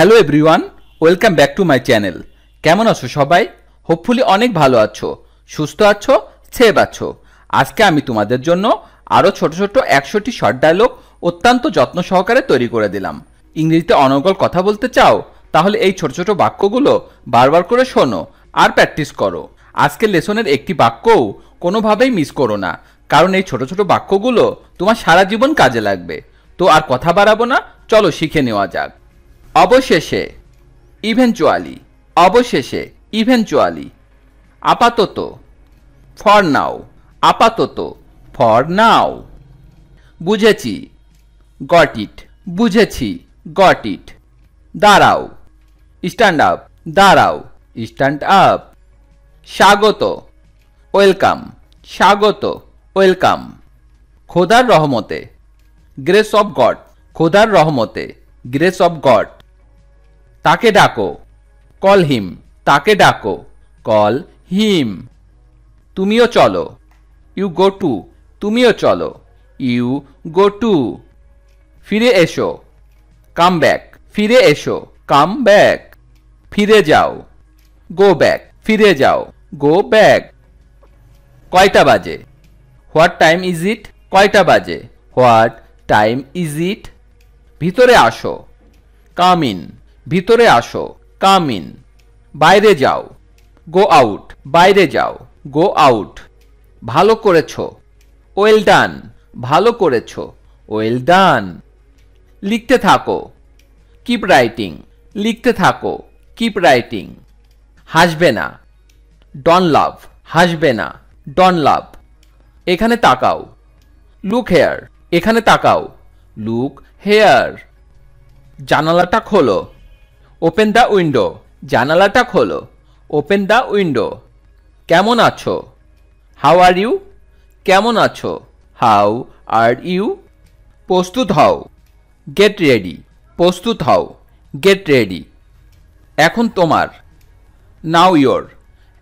Hello everyone welcome back to my channel কেমন আছো সবাই? হোপফুলি অনেক ভালো আছো, সুস্থ আছো সেভ আছো। আজকে আমি তোমাদের জন্য আরও ছোট ছোট একশোটি শর্ট ডায়লগ অত্যন্ত যত্ন সহকারে তৈরি করে দিলাম। ইংরেজিতে অনর্গল কথা বলতে চাও, তাহলে এই ছোট ছোট বাক্যগুলো বারবার করে শোনো আর প্র্যাকটিস করো। আজকের লেসনের একটি বাক্যও কোনোভাবেই মিস করো না, কারণ এই ছোট ছোট বাক্যগুলো তোমার সারা জীবন কাজে লাগবে। তো আর কথা বাড়াবো না, চলো শিখে নেওয়া যাক। অবশেষে ইভেনচুয়ালি অবশেষে ইভেনচুয়ালি আপাতত ফর নাও আপাতত ফর নাও বুঝেছি গট ইট বুঝেছি গট ইট দাঁড়াও স্ট্যান্ড আপ দাঁড়াও স্ট্যান্ড আপ স্বাগত ওয়েলকাম স্বাগত ওয়েলকাম খোদার রহমতে গ্রেস অফ গড খোদার রহমতে গ্রেস অফ গড তাকে ডাকো। কল হিম, তাকে ডাকো। Call him. তুমিও চলো। ইউ গো টু, তুমিও চলো। You go too. ফিরে এসো। Come back. ফিরে এসো। Come back. ফিরে যাও। Go back. ফিরে যাও। Go back. কয়টা বাজে? What time is it? কয়টা বাজে? What time is it? ভিতরে আসো। Come in. ভিতরে আসো কাম ইন বাইরে যাও, গো আউট। বাইরে যাও, গো আউট। ভালো করেছ। Well done. ভালো করেছ। Well done. লিখতে থাকো। Keep writing. লিখতে থাকো। Keep writing. হাসবে না। ডন লাভ। হাসবে না। Don't laugh. এখানে তাকাও। Look here. এখানে তাকাও। Look here. জানালাটা খোলো। ওপেন দ্য উইন্ডো জানালাটা খোলো। ওপেন দ্য উইন্ডো কেমন আছো? হাউ আর ইউ কেমন আছো? হাউ আর ইউ প্রস্তুত হও। গেট রেডি প্রস্তুত হও। গেট রেডি এখন তোমার। নাও ইয়োর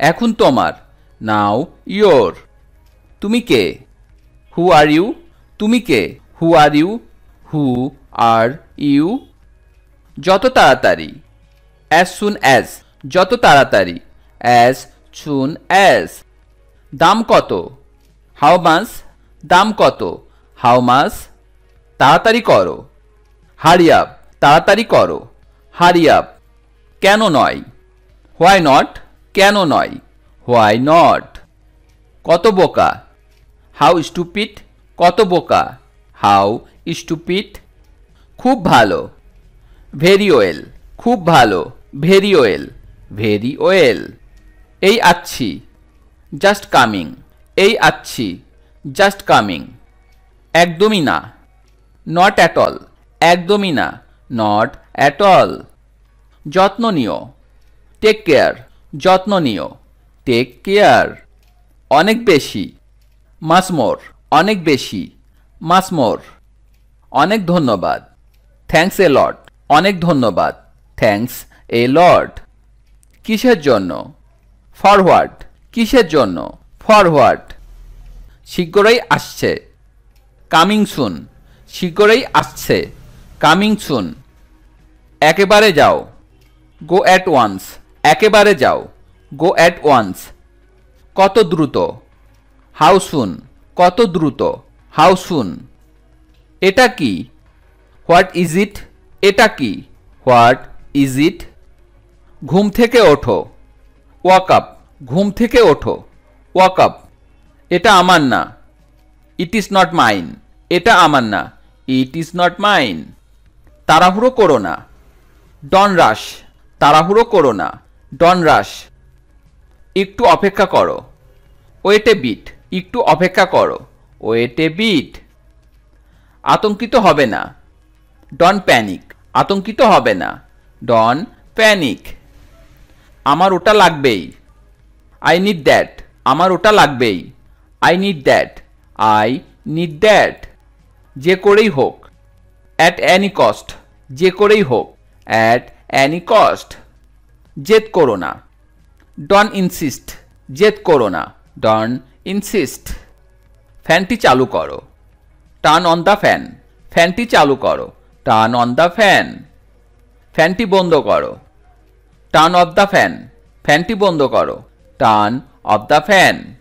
এখন তোমার। নাও ইয়োর তুমি কে? হু আর ইউ তুমি কে? হু are you who are you যত তাড়াতাড়ি। অ্যাজ সুন অ্যাজ যত তাড়াতাড়ি অ্যাজ সুন অ্যাজ দাম কত? হাউ মাস দাম কত? হাউ মাস তাড়াতাড়ি করো। হারি আপ তাড়াতাড়ি করো। হারি আপ কেন নয়? হোয়াই নট কেন নয়? হোয়াই নট কত বোকা? হাউ স্টুপিট কত বোকা? হাউ স্টুপিট খুব ভালো। ভেরি ওয়েল খুব ভালো। Very well very well. এই আচ্ছি, জাস্ট কামিং। এই আচ্ছি, জাস্ট কামিং। একদমই না, নট অ্যাট অল। একদমই না, নট অ্যাট অল। যত্ন নিও। টেক কেয়ার, যত্ন নিও। Take care. অনেক বেশি মাসমোর অনেক বেশি মাসমোর অনেক ধন্যবাদ। Thanks a lot. অনেক ধন্যবাদ। থ্যাঙ্কস এ লট কিসের জন্য? ফরওয়ার্ড, কিসের জন্য? ফরওয়ার্ড। শীঘ্রই আসছে। কামিং সুন, শীঘ্রই আসছে। কামিং সুন, একেবারে যাও। গো অ্যাট ওয়ান্স, একেবারে যাও। Go at once. কত দ্রুত। হাউ সুন, কত দ্রুত। How soon. এটা কি? What is it? এটা কি? What is it? ঘুম থেকে ওঠো। ওয়াক আপ, ঘুম থেকে ওঠো। ওয়াক আপ, এটা আমার না। ইট ইজ নট মাইন, এটা আমার না। It is not mine. তাড়াহুড়ো করো না। ডন রাশ, তাড়াহুড়ো করো না। ডন রাশ, একটু অপেক্ষা করো। ওয়েটে বিট, একটু অপেক্ষা করো। Wait a bit. আতঙ্কিত হবে না। ডন প্যানিক, আতঙ্কিত হবে না। Don't panic. আমার ওটা লাগবেই। আই নিড দ্যাট আমার ওটা লাগবেই। I need that I need that যে করেই হোক। অ্যাট অ্যানি কস্ট যে করেই হোক। অ্যাট অ্যানি কস্ট জেদ করো না। ডন ইনসিস্ট জেদ করো না। ডন ইনসিস্ট ফ্যানটি চালু করো। টার্ন অন দ্য ফ্যান ফ্যানটি চালু করো। টার্ন অন দ্য ফ্যান ফ্যানটি বন্ধ করো। Turn off the fan. ফ্যানটি বন্ধ করো। Turn off the fan.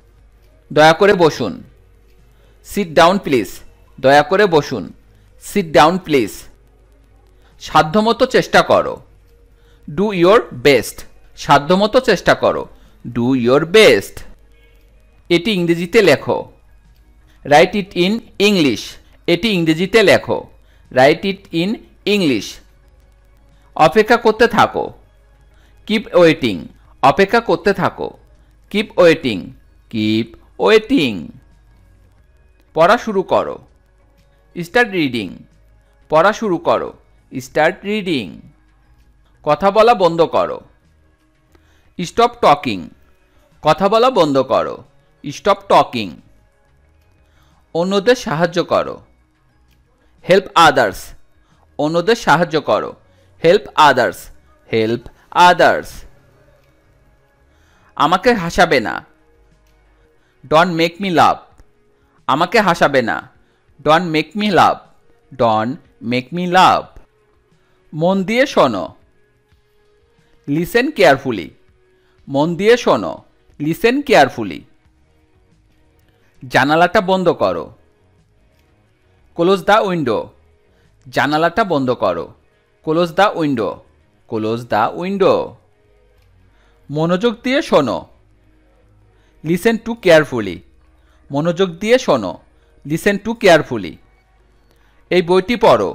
দয়া করে বসুন। Sit down, please. দয়া করে বসুন। Sit down, please. সাধ্যমতো চেষ্টা করো। Do your best. সাধ্যমতো চেষ্টা করো। Do your best. এটি ইংরেজিতে লেখো। Write it in English. এটি ইংরেজিতে লেখো। Write it in English. অপেক্ষা করতে থাকো। কিপ ওয়েটিং অপেক্ষা করতে থাকো। কিপ ওয়েটিং কিপ ওয়েটিং পড়া শুরু করো। স্টার্ট রিডিং পড়া শুরু করো। স্টার্ট রিডিং কথা বলা বন্ধ করো। স্টপ টকিং কথা বলা বন্ধ করো। স্টপ টকিং অন্যদের সাহায্য করো। হেল্প আদার্স অন্যদের সাহায্য করো। হেল্প আদার্স হেল্প আদার্স আমাকে হাসাবে না। ডন মেক মি লাভ আমাকে হাসাবে না। Don't make me laugh don't make me laugh মন দিয়ে শোনো। লিসেন কেয়ারফুলি মন দিয়ে শোনো। লিসেন কেয়ারফুলি জানালাটা বন্ধ করো। ক্লোজ দ্য উইন্ডো জানালাটা বন্ধ করো। Close the window close the window মনোযোগ দিয়ে শোনো। লিসেন টু কেয়ারফুলি মনোযোগ দিয়ে শোনো। লিসেন টু কেয়ারফুলি এই বইটি পড়ো।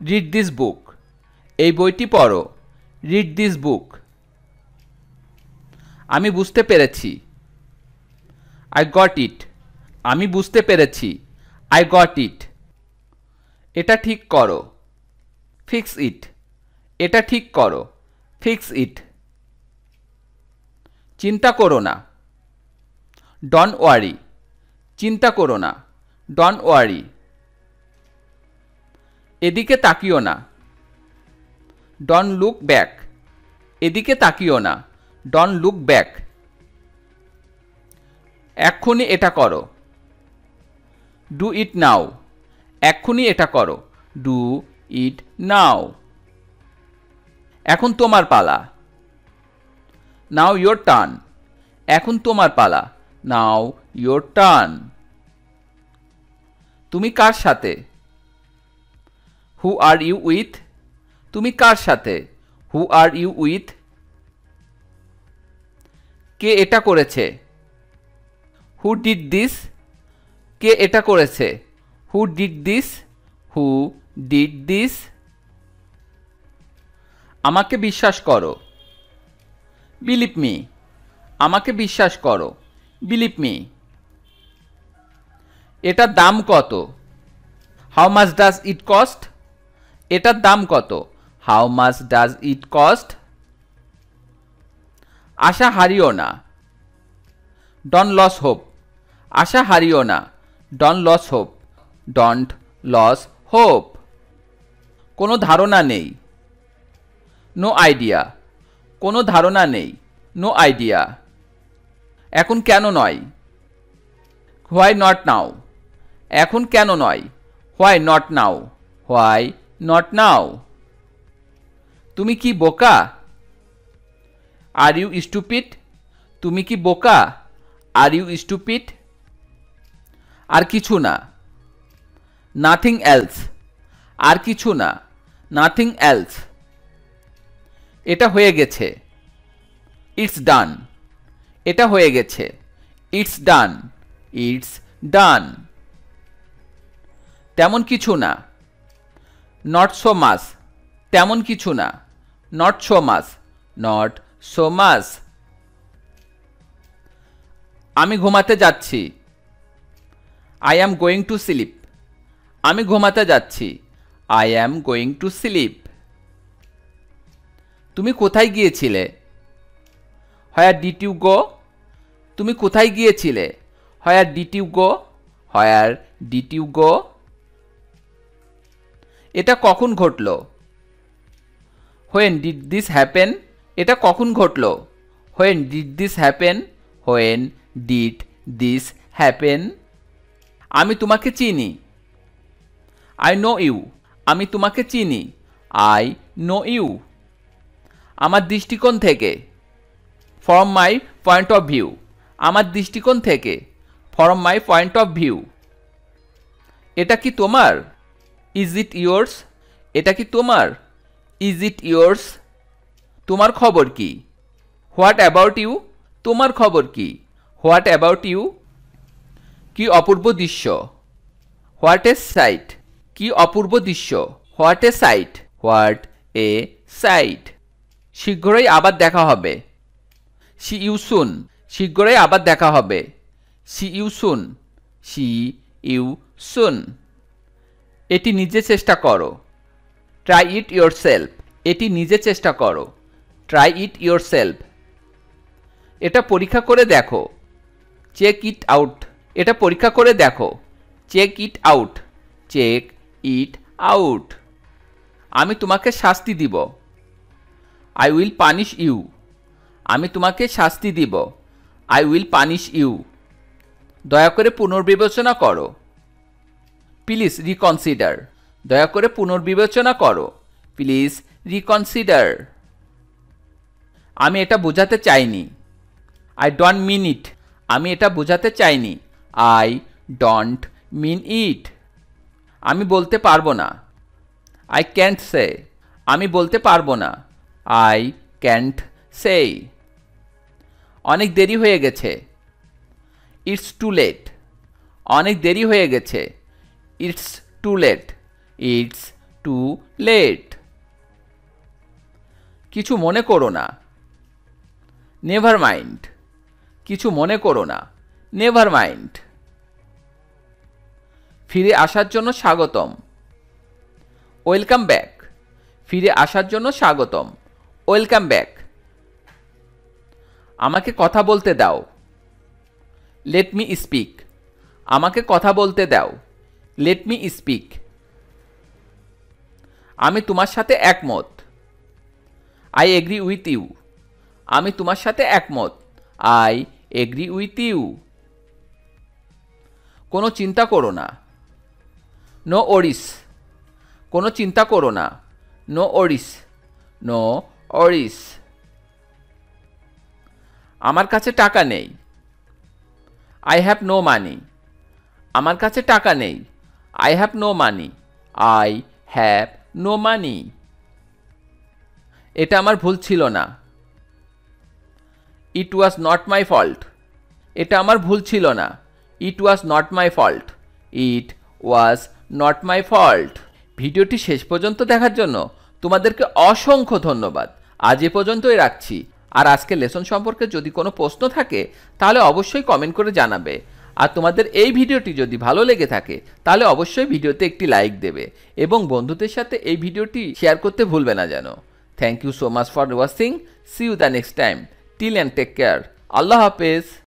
রিড দিস বুক এই বইটি পড়ো। রিড দিস বুক আমি বুঝতে পেরেছি। আই গট ইট আমি বুঝতে পেরেছি। আই গট ইট এটা ঠিক করো। ফিক্স ইট এটা ঠিক করো। ফিক্স ইট চিন্তা করো না। ডন ওয়ারি চিন্তা করো না। ডন ওয়ারি এদিকে তাকিও না। ডন লুক ব্যাক এদিকে তাকিও না। ডন লুক ব্যাক এক্ষুনি এটা করো। ডু ইট নাও এক্ষুনি এটা করো। ডু ইট নাও এখন তোমার পালা। নাও ইয়োর টার্ন এখন তোমার পালা। নাও ইয়োর টার্ন তুমি কার সাথে? হু আর ইউ উইথ তুমি কার সাথে? হু আর ইউ উইথ কে এটা করেছে? হু ডিড দিস কে এটা করেছে? Who did this who did this আমাকে বিশ্বাস করো। বিলিপ মি আমাকে বিশ্বাস করো। বিলিপ মি এটার দাম কত? How much does it cost এটার দাম কত? How much does it cost আশা হারিও না। ডন লস হোপ আশা হারিও না। Don't lose hope don't lose hope কোনো ধারণা নেই। নো আইডিয়া কোনো ধারণা নেই। নো আইডিয়া এখন কেন নয়? হোয়াই নট নাও এখন কেন নয়? Why not now why not now তুমি কি বোকা? আর ইউ স্টুপিট তুমি কি বোকা? আর ইউ স্টুপিট আর কিছু না। নাথিং এলস আর কিছু না। নাথিং এলস এটা হয়ে গেছে। ইটস ডান এটা হয়ে গেছে। ইটস ডান ইটস ডান তেমন কিছু না। নট সো মাস তেমন কিছু না। Not so much not so much আমি ঘুমাতে যাচ্ছি। I am going to sleep আমি ঘুমাতে যাচ্ছি। I am going to sleep তুমি কোথায় গিয়েছিলে? হয়ার ডিট ইউ গো তুমি কোথায় গিয়েছিলে? হয়ার ডিট ইউ গো হয়ার ডিট ইউ গো এটা কখন ঘটল? হোয়েন ডিড দিস হ্যাপেন এটা কখন ঘটল? When did this happen when did this happen আমি তোমাকে চিনি। আই নো ইউ আমি তোমাকে চিনি। আই নো ইউ আমার দৃষ্টিকোণ থেকে from my point of view আমার দৃষ্টিকোণ থেকে from my point of view এটা কি তোমার? ইজ ইট ইয়োর্স এটা কি তোমার? ইজ ইট ইয়োর্স তোমার খবর কি? হোয়াট অ্যাবাউট ইউ তোমার খবর কি? হোয়াট অ্যাবাউট ইউ কি অপূর্ব দৃশ্য? হোয়াট এ সাইট কি অপূর্ব দৃশ্য? What a sight what a sight শীঘ্রই আবার দেখা হবে। সি ইউ সুন, শীঘ্রই আবার দেখা হবে। See you soon, see you soon. এটি নিজে চেষ্টা করো। ট্রাই ইট ইয়োর সেলফ এটি নিজে চেষ্টা করো। ট্রাই ইট ইয়োর সেলফ এটা পরীক্ষা করে দেখো। চেক ইট আউট এটা পরীক্ষা করে দেখো। Check it out check it out আমি তোমাকে শাস্তি দিব। আই উইল পানিশ ইউ আমি তোমাকে শাস্তি দিব। আই উইল পানিশ ইউ দয়া করে পুনর্বিবেচনা করো। প্লিজ রিকনসিডার দয়া করে পুনর্বিবেচনা করো। প্লিজ রিকনসিডার আমি এটা বোঝাতে চাইনি। আই ডোন্ট মিন ইট আমি এটা বোঝাতে চাইনি। আই ডোন্ট মিন ইট আমি বলতে পারব না। আই ক্যান্ট সে আমি বলতে পারব না। আই ক্যান্ট সে অনেক দেরি হয়ে গেছে। ইটস টু লেট অনেক দেরি হয়ে গেছে। It's too late it's too late কিছু মনে করো না। নেভার মাইন্ড কিছু মনে করো না। নেভার মাইন্ড ফিরে আসার জন্য স্বাগতম। ওয়েলকাম ব্যাক ফিরে আসার জন্য স্বাগতম। Welcome back. আমাকে কথা বলতে দাও। লেট মি স্পিক আমাকে কথা বলতে দাও। লেট মি স্পিক আমি তোমার সাথে একমত। আই এগ্রি উইথ ইউ আমি তোমার সাথে একমত। আই এগ্রি উইথ ইউ কোনো চিন্তা করো না। নো ওরিস কোনো চিন্তা করো না। নো ওরিস নো ওরিস আমার কাছে টাকা নেই। আই হ্যাভ নো মানি আমার কাছে টাকা নেই। I have no money I have no money এটা আমার ভুল ছিল না। It was not my fault এটা আমার ভুল ছিল না। It was not my fault it was not my fault ভিডিওটি শেষ পর্যন্ত দেখার জন্য তোমাদেরকে অসংখ্য ধন্যবাদ। আজ এ পর্যন্তই রাখছি। আর আজকে লেসন সম্পর্কে যদি কোনো প্রশ্ন থাকে, তাহলে অবশ্যই কমেন্ট করে জানাবে। আর তোমাদের এই ভিডিওটি যদি ভালো লেগে থাকে, তাহলে অবশ্যই ভিডিওতে একটি লাইক দেবে এবং বন্ধুদের সাথে এই ভিডিওটি শেয়ার করতে ভুলবে না যেন। Thank you so much for watching see you the next time till and take care আল্লাহ হাফেজ।